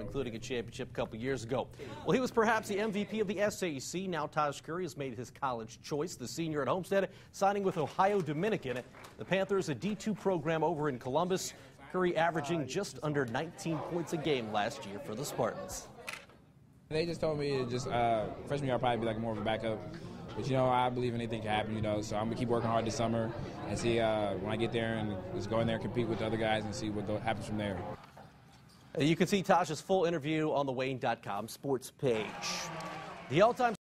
including a championship a couple years ago. Well, he was perhaps the MVP of the SAC. Now Tahj Curry has made his college choice. The senior at Homestead signing with Ohio Dominican. The Panthers, a D2 program over in Columbus. Curry averaging just under 19 points a game last year for the Spartans. They just told me just uh, freshman year I'll probably be like more of a backup. But you know, I believe anything can happen. You know, so I'm gonna keep working hard this summer and see uh, when I get there and just go in there and compete with the other guys and see what happens from there. You can see Tahj's full interview on the WANE.com sports page. The all-time